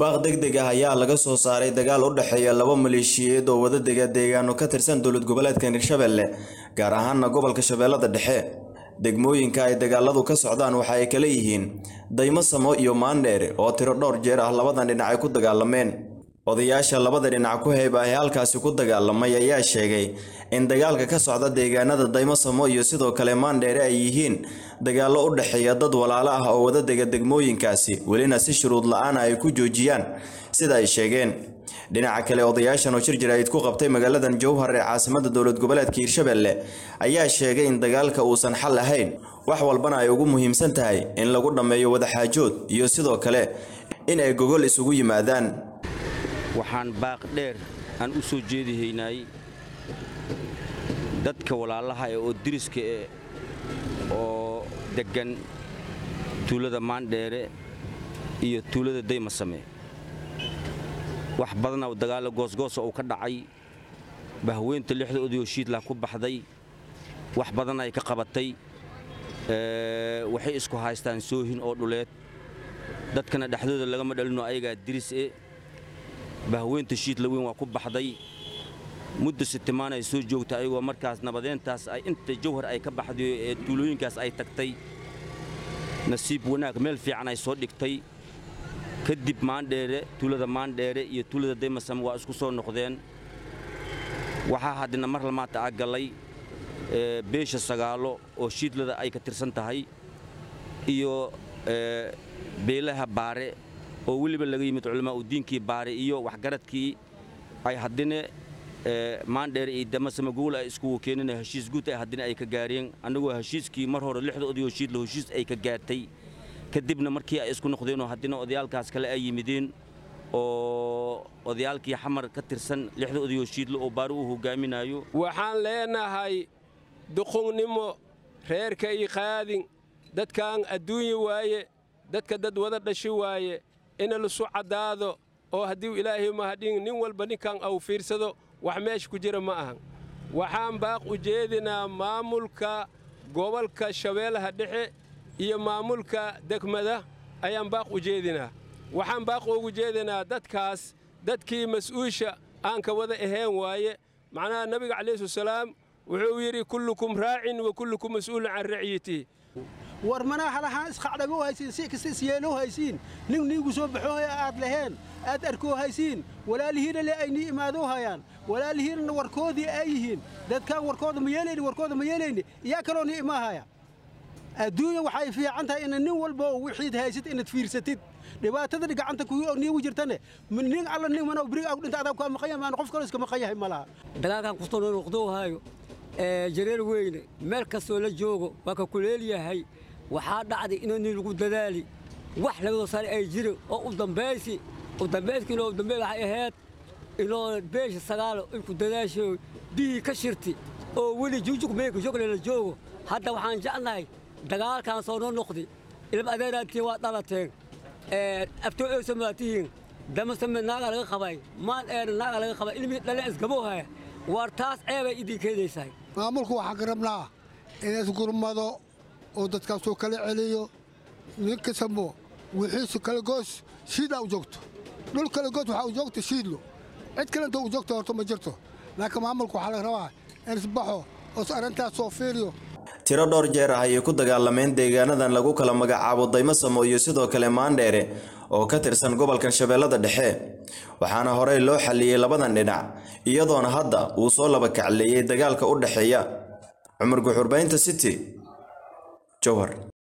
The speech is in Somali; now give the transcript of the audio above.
baaq degdeg ah ayaa laga soo saaray dagaal u dhexeeya laba maleeshiyeed oo wada dega deegaano ka tirsan dowlad goboleedka hirshabelle gaar ahaana gobolka shabeellada dhexe. Degmooyinka ay dagaaladu ka socdaan waxa ay kala yihiin daymo samo iyo maandheere oo tiro dhowr jeer ah labadan dhinac ay ku dagaalameen odayaasha labada dhinac ku heyba ee halkaasi ku dagaalamay ayaa sheegay in dagaalka ka socda deegaanada daymo samo iyo sidoo kale maandheere ay yihiin dagaallo u dhexeeya dad walaalo ah oo wada dega degmooyinkaasi welina si shuruud la'aan ay ku joojiyaan sida ay sheegeen. Dhinaca kale odayaashan oo shir jaraa'id ku qabtay magaaladan jowhar ee caasimada dowlad goboleedka hirshabelle ayaa sheegay in dagaalka uusan xal ahayn. Wax walbana ay ugu muhiimsan tahay in lagu dhammeeyo wadaxaajood iyo sidoo kale in ay gogol isugu yimaadaan waxaan baaq dheer aan u soo jeedihaynay dadka walaalaha ee oo diriska eh oo deggan tuulada maandheere iyo tuulada daymasame wax badana dagaalla goosgoosa uu ka dhacay bahweynta lixda odayoo shiidlah ku baxday wax badan ay ka qabatay waxay isku haystaan soohin oo dhuleed. Dadkana dhexdooda lagama dhalino ayagaa diris e bahweynta shiidla weyn waa ku baxday. Muddo sitimaan ay soo joogta ayagoo markaas nabadeentaas ay inta jawhar ay ka baxday ee tuulooyinkaas ay tagtay. Nasiib wanaag meel fiican ay soo dhigtay. Kadib maandheere tuulada maandheere iyo tuulada daymasam waa isku soo noqdeen. Waxaa haddina mar lamaanta a gallay beesha sagaalo oo shiidlada ay ka tirsan tahay iyo beelaha baare oo weliba laga yimid culamaa u diinkii baare iyo waxgaradkii ay haddina maandheere iyo damasama gogol ay iskugu keenina heshiis guud ay haddina ay ka gaareen. Annagoo heshiiskii mar hore lixda odayoo shiidla heshiis ay ka gaartay. Kadibna markii ay isku noqdeenoo haddina odayaalkaas kale ay yimideen oo odayaalkii xamar ka tirsan lixda odayoo shiidla oo baari uu hogaaminayo waxaan leenahay duqungnimo reerka ii qaadin dadkan adduunya waaye dadka dad wada dhashi waaye ina lasu caddaado oo haddii ilaahay mahadhin nin walba ninkan au fiirsado wax meesha ku jira ma ahan. Waxaan baaq u jeedinaa maamulka gobolka shabeellaha dhexe iyo maamulka degmada ayaan baaq u jeedinaa. Waxaan baaq ugu jeedinaa dadkaas dadkii mas'uusha aan ka wada ahayn waaye. Macnaha nebiga calayhi salaam wuxuu yidhi kullukum raacin wa kullukum mas'uulun can raciyatihi war manaa halahaan isqacdhagoo haysiin si kasta isyeeloo haysiin. Nin niigu soo baxooya aad laheen aad arkoo haysiin. Walaalihiina ay nii imaadoo hayaan. Walaalihiinna warkoodii ay yihiin. Dadkaan warkooda ma yeelayni warkooda ma yeelayni iyaa kaloo nii imaahaya adduunya waxay fiican tahay ina nin walba oo wixiid haysid inaad fiirsatid. Dhibaatadani gacanta niigu jirtane. Nin alla nin mana birig agu dhinta adaa maqan yahay maana qof kaloo iska maqan yahay ma laha. Dagaalkan ku soo noqdoo haayo jareer weyne meel kastoo la joogo waa ka kuleel yahay. Waxaa dhacday inayni lagu dadaali. Wax lagadoo saare ay jirin oo u dambaysi u dambayskiina u dambey waxay ahayd inoo beesha sagaalo ay ku dadaasho biyii ka shirti oo weli juujug meeyka jogle la joogo. Hadda waxaan jecnahay dagaalkan soo noo noqdi ilma adeeraantiin waa dhalateen. Abtoo eeso maatihiin. Damasame naagaa laga qabay. Maan eena naagaa laga qabay. Ilmihii dhalle isgaboo haya war taas ceebay idin keenaysahay maamulku waxaan ka rabnaa inays gurmado oo dadkaasuu kala celiyo. Nin kasamo wixiisu kala goos shiidlaa u joogto. Dhul kala goos waxaa u joogta shiidlo cid kalenta u joogto horto ma jirto. Laakiin maamulku waxaa laga rabaa in isbaxo oos arrintaas soo fiiriyo tiro dhowr jeer ah ayay ku dagaalameen deegaanadan lagu kala magacaabo daymasamo iyo sidoo kale maandheere oo ka tirsan gobolkan shabeellada dhexe. Waxaana horey loo xalliyey labadan dhinac iyadoona hadda uu soo laba kacleeyey dagaalka u dhexeeya. Cumar guxurbaynta city jowhar